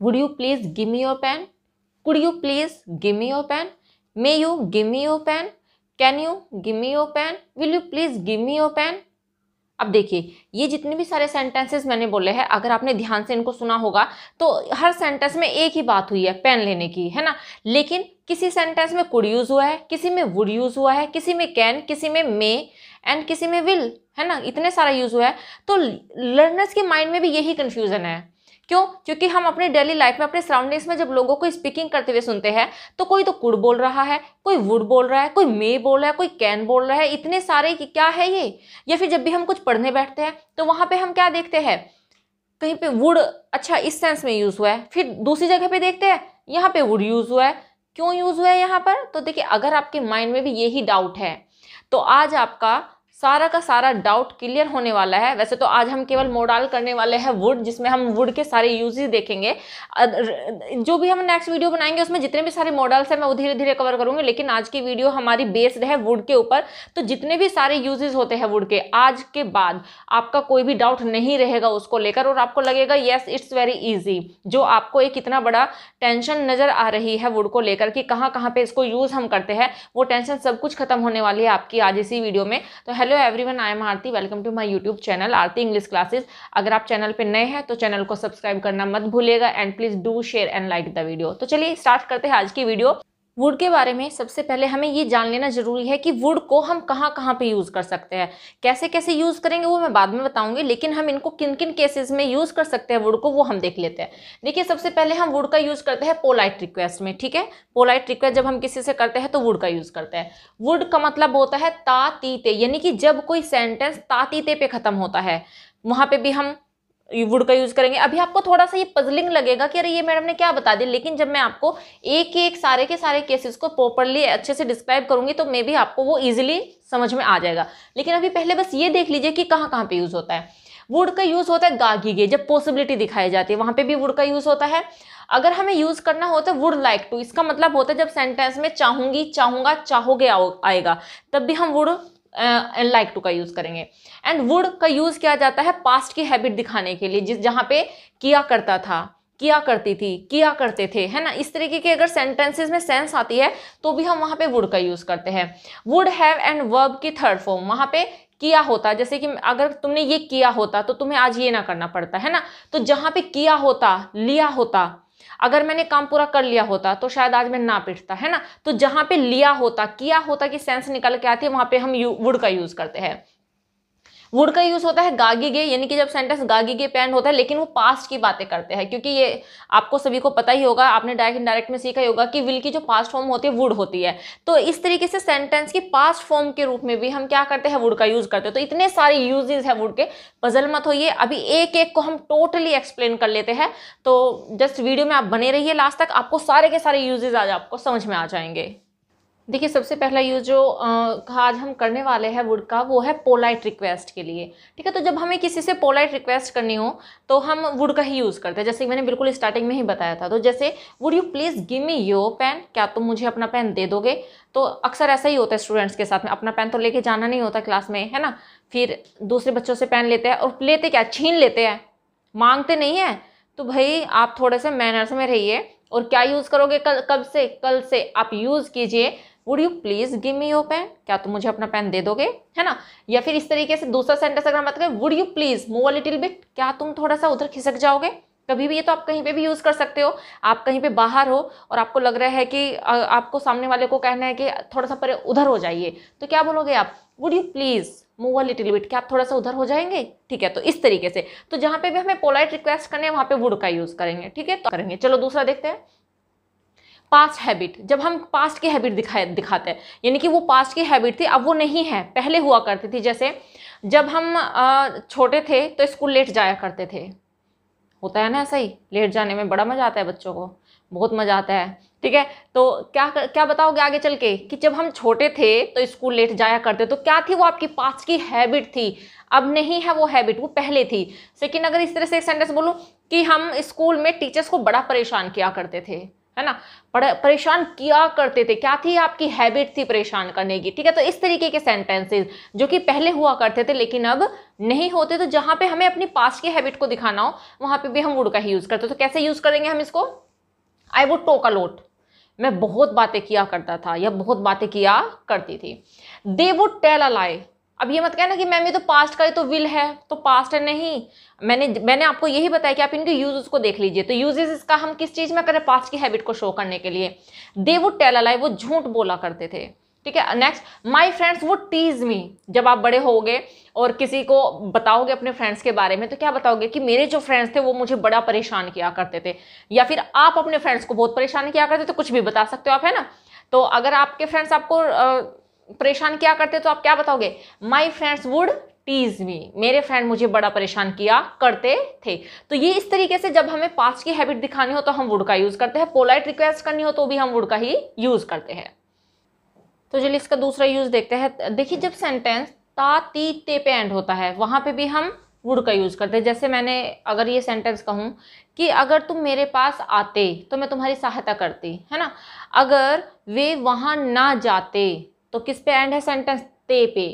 Would you please give me your pen could you please give me your pen may you give me your pen can you give me your pen will you please give me your pen अब देखिए, ये जितने भी सारे sentences मैंने बोले हैं, अगर आपने ध्यान से इनको सुना होगा तो हर सेंटेंस में एक ही बात हुई है पेन लेने की, है ना? लेकिन किसी सेंटेंस में कुड यूज़ हुआ है, किसी में वुड यूज़ हुआ है, किसी में कैन किसी में मे एंड किसी में विल है ना? इतने सारा यूज़ हुआ है तो लर्नर्स के माइंड में भी यही कंफ्यूजन है। क्यों? क्योंकि हम अपने डेली लाइफ में, अपने सराउंडिंग्स में जब लोगों को स्पीकिंग करते हुए सुनते हैं तो कोई तो कुड बोल रहा है, कोई वुड बोल रहा है, कोई मे बोल रहा है, कोई कैन बोल रहा है, इतने सारे कि क्या है ये? या फिर जब भी हम कुछ पढ़ने बैठते हैं तो वहाँ पर हम क्या देखते हैं? कहीं पे वुड अच्छा इस सेंस में यूज़ हुआ है, फिर दूसरी जगह पे देखते हैं, यहाँ पे वुड यूज़ हुआ है, क्यों यूज़ हुआ है यहाँ पर? तो देखिए, अगर आपके माइंड में भी यही डाउट है तो आज आपका सारा का सारा डाउट क्लियर होने वाला है। वैसे तो आज हम केवल मोडाल करने वाले हैं वुड जिसमें हम वुड के सारे यूजेस देखेंगे। जो भी हम नेक्स्ट वीडियो बनाएँगे, उसमें जितने भी सारे मॉडल्स हैं, मैं वो धीरे धीरे कवर करूँगी, लेकिन आज की वीडियो हमारी बेस्ड है वुड के ऊपर। तो जितने भी सारे यूजेस होते हैं वुड के, आज के बाद आपका कोई भी डाउट नहीं रहेगा उसको लेकर और आपको लगेगा येस इट्स वेरी ईजी जो आपको एक इतना बड़ा टेंशन नज़र आ रही है वुड को लेकर कि कहाँ कहाँ पे इसको यूज़ हम करते हैं, वो टेंशन सब कुछ खत्म होने वाली है आपकी आज इसी वीडियो में। तो hello everyone I am Aarti welcome to my YouTube channel Aarti English classes अगर आप चैनल पे नए हैं तो चैनल को सब्सक्राइब करना मत भूलिएगा and please do share and like the video तो चलिए स्टार्ट करते हैं आज की वीडियो वुड के बारे में सबसे पहले हमें ये जान लेना ज़रूरी है कि वुड को हम कहाँ कहाँ पे यूज़ कर सकते हैं। कैसे कैसे यूज़ करेंगे वो मैं बाद में बताऊँगी, लेकिन हम इनको किन किन केसेस में यूज़ कर सकते हैं वुड को वो हम देख लेते हैं। देखिए, सबसे पहले हम वुड का यूज़ करते हैं पोलाइट रिक्वेस्ट में, ठीक है? पोलाइट रिक्वेस्ट जब हम किसी से करते हैं तो वुड का यूज़ करते हैं। वुड का मतलब होता है ता तीते यानी कि जब कोई सेंटेंस ता तीते पे ख़त्म होता है, वहाँ पे भी हम वुड का यूज़ करेंगे। अभी आपको थोड़ा सा ये पजलिंग लगेगा कि अरे ये मैडम ने क्या बता दिया लेकिन जब मैं आपको एक एक सारे के सारे केसेस को प्रॉपरली अच्छे से डिस्क्राइब करूँगी तो मे भी आपको वो इजिली समझ में आ जाएगा। लेकिन अभी पहले बस ये देख लीजिए कि कहाँ कहाँ पे यूज़ होता है। वुड का यूज़ होता है गागीगे जब पॉसिबिलिटी दिखाई जाती है, वहाँ पे भी वुड का यूज़ होता है। अगर हमें यूज़ करना होता है वुड लाइक टू इसका मतलब होता है जब सेंटेंस में चाहूँगी, चाहूँगा, चाहोगे आएगा, तब भी हम वुड एंड लाइक टू का यूज़ करेंगे। एंड वुड का यूज़ किया जाता है पास्ट की हैबिट दिखाने के लिए, जिस जहाँ पे किया करता था, किया करती थी, किया करते थे, है ना? इस तरीके के अगर सेंटेंसेस में सेंस आती है तो भी हम वहाँ पे वुड का यूज़ करते हैं। वुड हैव एंड वर्ब की थर्ड फॉर्म वहाँ पे किया होता, जैसे कि अगर तुमने ये किया होता तो तुम्हें आज ये ना करना पड़ता, है ना? तो जहाँ पे किया होता, लिया होता अगर मैंने काम पूरा कर लिया होता तो शायद आज मैं ना पिटता, है ना? तो जहाँ पे लिया होता, किया होता कि सेंस निकल के आती है, वहाँ पे हम वुड का यूज़ करते हैं। वुड का यूज़ होता है गागी गे यानी कि जब सेंटेंस गागी गे पैंड होता है, लेकिन वो पास्ट की बातें करते हैं, क्योंकि ये आपको सभी को पता ही होगा, आपने डायरेक्ट इनडायरेक्ट में सीखा ही होगा कि विल की जो पास्ट फॉर्म होती है वुड होती है। तो इस तरीके से सेंटेंस की पास्ट फॉर्म के रूप में भी हम क्या करते हैं वुड का यूज़ करते हैं। तो इतने सारे यूजेज है वुड के पजल मत होइए। अभी एक एक को हम टोटली एक्सप्लेन कर लेते हैं। तो जस्ट वीडियो में आप बने रहिए लास्ट तक आपको सारे के सारे यूजेज आज आपको समझ में आ जाएँगे। देखिए, सबसे पहला यूज़ जो आज हम करने वाले हैं वुड का, वो है पोलाइट रिक्वेस्ट के लिए। ठीक है तो जब हमें किसी से पोलाइट रिक्वेस्ट करनी हो तो हम वुड का ही यूज़ करते हैं। जैसे मैंने बिल्कुल स्टार्टिंग में ही बताया था। तो जैसे would you please give me your pen क्या तुम मुझे अपना पेन दे दोगे? तो अक्सर ऐसा ही होता है स्टूडेंट्स के साथ में। अपना पेन तो लेके जाना नहीं होता क्लास में, है ना? फिर दूसरे बच्चों से पेन लेते हैं और लेते क्या? छीन लेते हैं। मांगते नहीं हैं। तो भाई, आप थोड़े से मैनर्स में रहिए और क्या यूज़ करोगे? कल, कब से? कल से आप यूज़ कीजिए। Would you please give me your pen क्या तुम मुझे अपना पेन दे दोगे? है ना? या फिर इस तरीके से दूसरा सेंटेंस अगर हम बात करें would you please move a little bit क्या तुम थोड़ा सा उधर खिसक जाओगे? कभी भी ये तो आप कहीं पे भी यूज़ कर सकते हो। आप कहीं पे बाहर हो और आपको लग रहा है कि आपको सामने वाले को कहना है कि थोड़ा सा परे उधर हो जाइए। तो क्या बोलोगे आप? Would you please move a little bit क्या आप थोड़ा सा उधर हो जाएँगे? ठीक है तो इस तरीके से। तो जहाँ पे भी हमें पोलाइट रिक्वेस्ट करने हैं, वहाँ पे वुड का यूज़ करेंगे। ठीक है तो करेंगे। चलो दूसरा देखते हैं। पास्ट हैबिट जब हम पास्ट की हैबिट दिखाए, दिखाते हैं, यानी कि वो पास्ट की हैबिट थी, अब वो नहीं है, पहले हुआ करती थी, जैसे जब हम छोटे थे तो स्कूल लेट जाया करते थे। होता है ना ऐसा ही, लेट जाने में बड़ा मज़ा आता है बच्चों को, बहुत मज़ा आता है, ठीक है? तो क्या क्या बताओगे आगे चल के, कि जब हम छोटे थे तो स्कूल लेट जाया करते तो क्या थी वो आपकी पास्ट की हैबिट थी? अब नहीं है वो हैबिट वो पहले थी। लेकिन अगर इस तरह से एक सेंटेंस बोलूँ, कि हम स्कूल में टीचर्स को बड़ा परेशान किया करते थे। है ना? परेशान किया करते थे। क्या थी आपकी हैबिट थी परेशान करने की? ठीक है तो इस तरीके के सेंटेंसेस जो कि पहले हुआ करते थे, लेकिन अब नहीं होते तो जहाँ पे हमें अपनी पास्ट की हैबिट को दिखाना हो, वहाँ पे भी हम वुड का ही यूज़ करते तो कैसे यूज़ करेंगे हम इसको? आई वुड टोक अ लोट मैं बहुत बातें किया करता था या बहुत बातें किया करती थी। दे वुड टेल अ लाई अब ये मत कहना कि मैम, ये तो पास्ट का ही तो विल है तो पास्ट है नहीं। मैंने मैंने आपको यही बताया कि आप इनके यूज़ को देख लीजिए। तो यूजेस इसका हम किस चीज़ में करें? पास्ट की हैबिट को शो करने के लिए। दे वुड टेल अलाई वो झूठ बोला करते थे। ठीक है नेक्स्ट माई फ्रेंड्स वो टीज मी जब आप बड़े होगे और किसी को बताओगे अपने फ्रेंड्स के बारे में तो क्या बताओगे कि मेरे जो फ्रेंड्स थे, वो मुझे बड़ा परेशान किया करते थे। या फिर आप अपने फ्रेंड्स को बहुत परेशान किया करते थे तो कुछ भी बता सकते हो आप, है ना? तो अगर आपके फ्रेंड्स आपको परेशान किया करते तो आप क्या बताओगे? My friends would tease me मेरे फ्रेंड मुझे बड़ा परेशान किया करते थे। तो ये इस तरीके से जब हमें पास्ट की हैबिट दिखानी हो तो हम वुड का यूज़ करते हैं। पोलाइट रिक्वेस्ट करनी हो तो भी हम वुड का ही यूज़ करते हैं। तो चलिए इसका दूसरा यूज़ देखते हैं। देखिए, जब सेंटेंस ता, ती, ते पे एंड होता है, वहाँ पे भी हम वुड का यूज़ करते हैं। जैसे मैंने अगर ये सेंटेंस कहूँ कि अगर तुम मेरे पास आते तो मैं तुम्हारी सहायता करती, है ना? अगर वे वहाँ ना जाते तो किस पे एंड है सेंटेंस ते पे।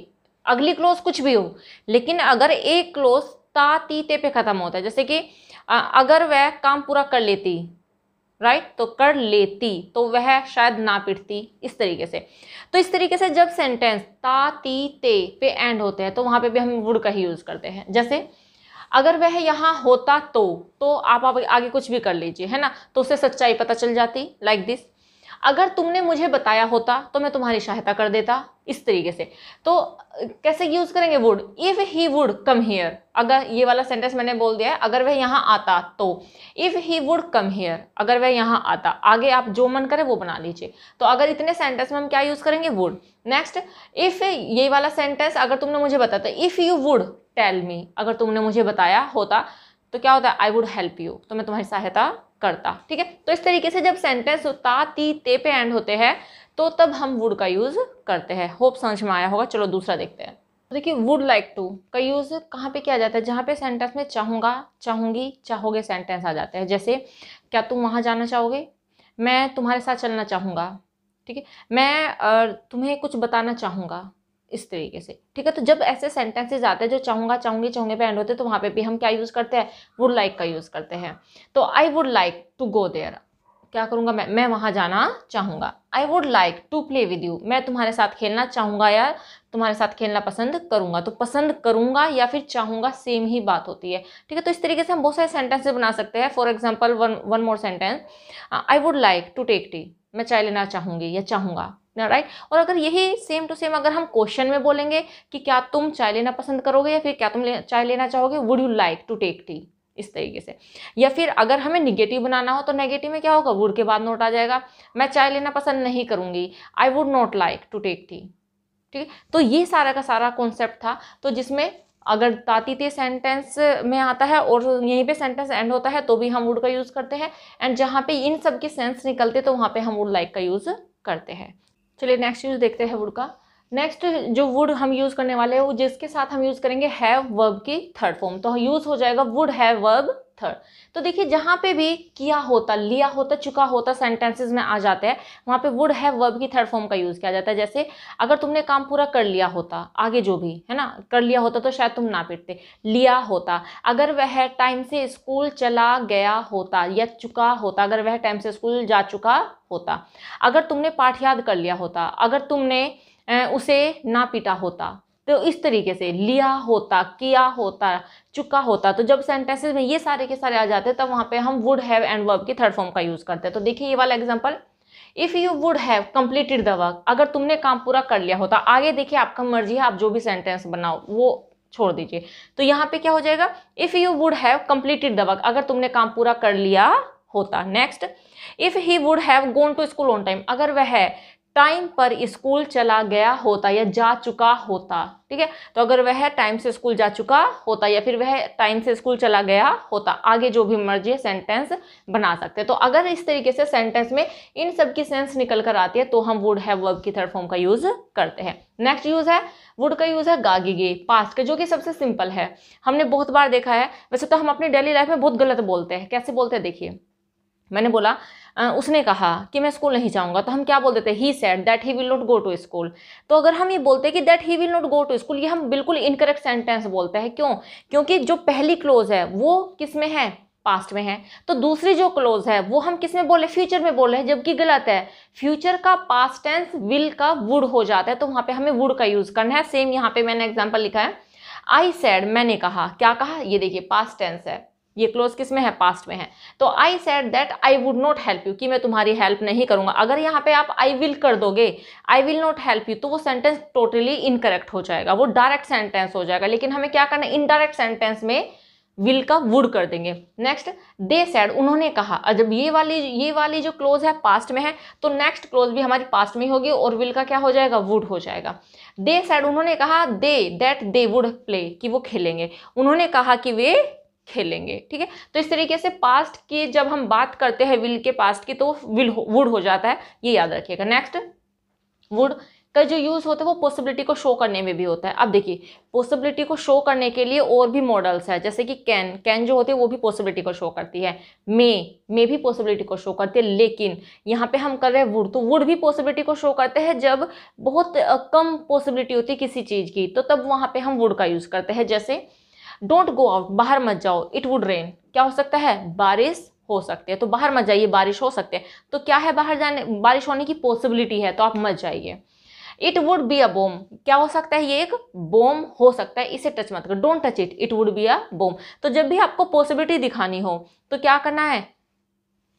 अगली क्लोज कुछ भी हो। लेकिन अगर एक क्लोज ता, ती, ते पे ख़त्म होता है। जैसे कि अगर वह काम पूरा कर लेती राइट तो कर लेती तो वह शायद ना पिटती, इस तरीके से। तो इस तरीके से जब सेंटेंस ता, ती, ते पे एंड होते हैं तो वहाँ पे भी हम वुड का ही यूज़ करते हैं। जैसे, अगर वह यहाँ होता तो तो आप आगे कुछ भी कर लीजिए, है ना? तो उसे सच्चाई पता चल जाती लाइक like दिस अगर तुमने मुझे बताया होता तो मैं तुम्हारी सहायता कर देता, इस तरीके से। तो कैसे यूज़ करेंगे would if he would come here अगर ये वाला सेंटेंस मैंने बोल दिया है, अगर वह यहाँ आता तो। If he would come here अगर वह यहाँ आता, आगे आप जो मन करे वो बना लीजिए। तो अगर इतने सेंटेंस में हम क्या यूज़ करेंगे? वुड नेक्स्ट इफ़ ये वाला सेंटेंस अगर तुमने मुझे बताया तो if you would tell me अगर तुमने मुझे बताया होता तो क्या होता? है आई वुड हेल्प यू तो मैं तुम्हारी सहायता करता, ठीक है? तो इस तरीके से जब सेंटेंस ता, ती, ते पे एंड होते हैं तो तब हम वुड का यूज़ करते हैं। होप समझ में आया होगा, चलो दूसरा देखते हैं। तो देखिए वुड लाइक टू का यूज़ कहाँ पे किया जाता है? जहाँ पे सेंटेंस में चाहूँगा, चाहूँगी, चाहोगे सेंटेंस आ जाते हैं। जैसे, क्या तुम वहाँ जाना चाहोगे? मैं तुम्हारे साथ चलना चाहूँगा, ठीक है? मैं तुम्हें कुछ बताना चाहूँगा। इस तरीके से। ठीक है तो जब ऐसे सेंटेंसेज आते हैं जो चाहूँगा, चाहूँगी, चाहूँगे पे एंड होते हैं तो वहाँ पे भी हम क्या यूज़ करते हैं? वुड लाइक का यूज़ करते हैं। तो I would like to go there क्या करूँगा मैं? मैं वहाँ जाना चाहूँगा। I would like to play with you मैं तुम्हारे साथ खेलना चाहूँगा या तुम्हारे साथ खेलना पसंद करूँगा? तो पसंद करूँगा या फिर चाहूँगा सेम ही बात होती है। ठीक है तो इस तरीके से हम बहुत सारे सेंटेंसेस बना सकते हैं। For example one one more sentence I would like to take tea मैं चाय लेना चाहूँगी या चाहूँगा। राइट और अगर यही सेम टू सेम अगर हम क्वेश्चन में बोलेंगे कि क्या तुम चाय लेना पसंद करोगे या फिर क्या तुम चाय लेना चाहोगे would you like to take tea इस तरीके से। या फिर अगर हमें निगेटिव बनाना हो तो नेगेटिव में क्या होगा? वुड के बाद नोट आ जाएगा, मैं चाय लेना पसंद नहीं करूँगी। I would not like to take tea ठीक है? तो ये सारा का सारा कॉन्सेप्ट था। तो जिसमें अगर तातीते सेंटेंस में आता है और यहीं पे सेंटेंस एंड होता है तो भी हम वुड का यूज़ करते हैं। एंड जहाँ पे इन सब के सेंस निकलते तो वहाँ पे हम वुड लाइक का यूज़ करते हैं। चलिए नेक्स्ट यूज़ देखते हैं वुड का। नेक्स्ट जो वुड हम यूज़ करने वाले हैं, वो जिसके साथ हम यूज़ करेंगे हैव वर्ब की थर्ड फॉर्म तो यूज़ हो जाएगा वुड हैव वर्ब थर्ड तो देखिए, जहाँ पे भी किया होता, लिया होता, चुका होता सेंटेंसेस में आ जाते हैं, वहाँ पे वुड हैव वर्ब की थर्ड फॉर्म का यूज़ किया जाता है। जैसे, अगर तुमने काम पूरा कर लिया होता, आगे जो भी, है ना, कर लिया होता तो शायद तुम ना पिटते। लिया होता, अगर वह टाइम से स्कूल चला गया होता या चुका होता, अगर वह टाइम से स्कूल जा चुका होता, अगर तुमने पाठ याद कर लिया होता, अगर तुमने उसे ना पीटा होता तो इस तरीके से लिया होता, किया होता, चुका होता। तो जब सेंटेंसेस में ये सारे के सारे आ जाते हैं, तब वहाँ पे हम वुड हैव एंड वर्ब की थर्ड फॉर्म का यूज़ करते हैं। तो देखिए ये वाला example if you would have completed the work अगर तुमने काम पूरा कर लिया होता, आगे देखिए आपका मर्ज़ी है, आप जो भी सेंटेंस बनाओ, वो छोड़ दीजिए। तो यहाँ पे क्या हो जाएगा? If you would have completed the work अगर तुमने काम पूरा कर लिया होता next if he would have gone to school on time अगर वह टाइम पर स्कूल चला गया होता या जा चुका होता, ठीक है? तो अगर वह टाइम से स्कूल जा चुका होता या फिर वह टाइम से स्कूल चला गया होता, आगे जो भी मर्ज़ी है सेंटेंस बना सकते हैं। तो अगर इस तरीके से सेंटेंस में इन सब की सेंस निकल कर आती है तो हम वुड हैव वर्ब की थर्ड फॉर्म का यूज़ करते हैं। नेक्स्ट यूज़ है वुड का यूज़ है गागिगे पास्ट का, जो कि सबसे सिंपल है। हमने बहुत बार देखा है, वैसे तो हम अपनी डेली लाइफ में बहुत गलत बोलते हैं। कैसे बोलते हैं? देखिए, मैंने बोला उसने कहा कि मैं स्कूल नहीं जाऊँगा तो हम क्या बोल देते? He said that he will not go to school तो अगर हम ये बोलते हैं कि that he will not go to school ये हम बिल्कुल इनकरेक्ट सेंटेंस बोलते हैं। क्यों? क्योंकि जो पहली क्लोज है, वो किसमें है? पास्ट में है। तो दूसरी जो क्लोज है, वो हम किसमें बोले? फ्यूचर में बोल हैं, जबकि गलत है। फ्यूचर का पास्ट टेंस विल का वुड हो जाता है तो वहाँ पे हमें वुड का यूज़ करना है। सेम यहाँ पे मैंने एग्ज़ाम्पल लिखा है। आई सैड मैंने कहा। क्या कहा? ये देखिए पास्ट टेंस है। ये क्लोज किसमें है पास्ट में है। तो I said that I would not help you कि मैं तुम्हारी हेल्प नहीं करूँगा। अगर यहाँ पे आप आई विल कर दोगे I will not help you तो वो सेंटेंस टोटली इनकरेक्ट हो जाएगा। वो डायरेक्ट सेंटेंस हो जाएगा। लेकिन हमें क्या करना है? इनडायरेक्ट सेंटेंस में विल का वुड कर देंगे। नेक्स्ट दे सैड उन्होंने कहा जब ये वाली ये वाली जो क्लोज है पास्ट में है तो नेक्स्ट क्लोज भी हमारी पास्ट में होगी और विल का क्या हो जाएगा? वुड हो जाएगा। दे सैड उन्होंने कहा they that they would play कि वो खेलेंगे। उन्होंने कहा कि वे खेलेंगे, ठीक है? तो इस तरीके से पास्ट की जब हम बात करते हैं विल के पास्ट की तो विल वुड हो जाता है, ये याद रखिएगा। नेक्स्ट वुड का जो यूज़ होता है वो पॉसिबिलिटी को शो करने में भी होता है। अब देखिए पॉसिबिलिटी को शो करने के लिए और भी मॉडल्स है, जैसे कि कैन कैन जो होती है वो भी पॉसिबिलिटी को शो करती है। मे मे भी पॉसिबिलिटी को शो करती है, लेकिन यहाँ पे हम कर रहे हैं वुड तो वुड भी पॉसिबिलिटी को शो करते हैं जब बहुत कम पॉसिबिलिटी होती है किसी चीज़ की तो तब वहाँ पर हम वुड का यूज़ करते हैं। जैसे डोंट गो आउट बाहर मत जाओ. इट वुड रेन क्या हो सकता है? बारिश हो सकती है. तो बाहर मत जाइए. बारिश हो सकती है. तो क्या है बाहर जाने? बारिश होने की पॉसिबिलिटी है. तो आप मत जाइए. It would be a bomb क्या हो सकता है ये एक? बोम हो सकता है. इसे टच मत करो. Don't touch it it would be a bomb तो जब भी आपको पॉसिबिलिटी दिखानी हो तो क्या करना है?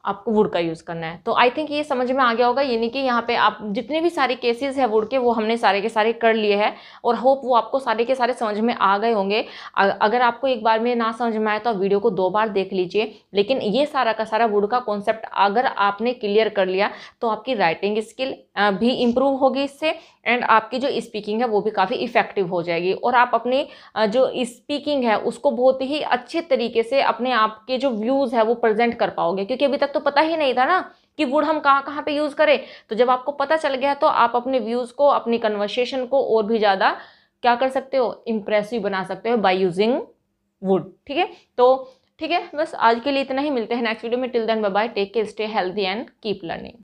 आपको वुड का यूज़ करना है। तो आई थिंक ये समझ में आ गया होगा यानी कि यहाँ पे आप जितने भी सारे केसेस हैं वुड के, वो हमने सारे के सारे कर लिए हैं और होप वो आपको सारे के सारे समझ में आ गए होंगे। अगर आपको एक बार में ना समझ में आए तो आप वीडियो को दो बार देख लीजिए, लेकिन ये सारा का सारा वुड का कॉन्सेप्ट अगर आपने क्लियर कर लिया तो आपकी राइटिंग स्किल भी इम्प्रूव होगी इससे एंड आपकी जो स्पीकिंग है वो भी काफ़ी इफ़ेक्टिव हो जाएगी। और आप अपनी जो स्पीकिंग है, उसको बहुत ही अच्छे तरीके से अपने आप के जो व्यूज़ है वो प्रेजेंट कर पाओगे, क्योंकि अभी तक तो पता ही नहीं था ना कि वुड हम कहाँ कहाँ पे यूज़ करें। तो जब आपको पता चल गया तो आप अपने व्यूज़ को, अपनी कन्वर्सेशन को और भी ज़्यादा क्या कर सकते हो? इम्प्रेसिव बना सकते हो बाई यूजिंग वुड ठीक है? तो ठीक है, बस आज के लिए इतना ही, मिलते हैं नेक्स्ट वीडियो में। Till then bye bye take care stay healthy and keep learning